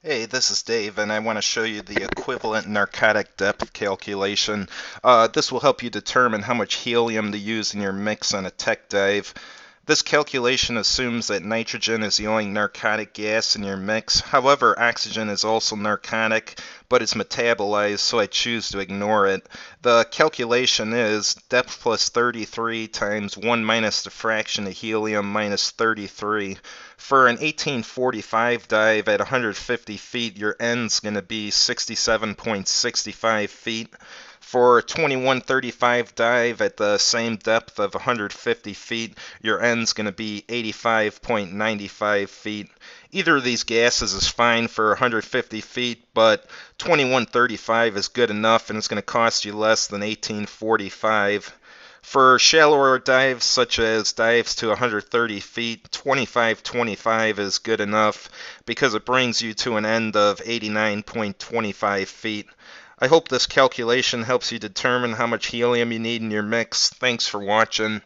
Hey, this is Dave, and I want to show you the equivalent narcotic depth calculation. Uh, this will help you determine how much helium to use in your mix on a tech dive. This calculation assumes that nitrogen is the only narcotic gas in your mix. However, oxygen is also narcotic, but it's metabolized, so I choose to ignore it. The calculation is depth plus 33 times 1 minus the fraction of helium minus 33. For an 1845 dive at 150 feet, your end's going to be 67.65 feet. For a 2135 dive at the same depth of 150 feet, your end's going to be 85.95 feet. Either of these gases is fine for 150 feet, but 2135 is good enough and it's going to cost you less than 1845. For shallower dives, such as dives to 130 feet, 2525 is good enough because it brings you to an end of 89.25 feet. I hope this calculation helps you determine how much helium you need in your mix. Thanks for watching.